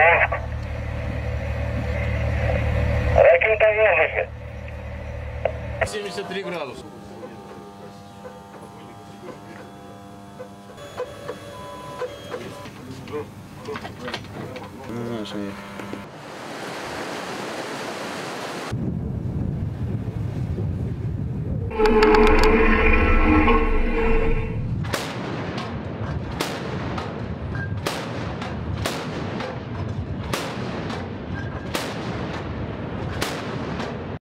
Курск. Ракета в воздухе. 73 градуса. Знаешь, они...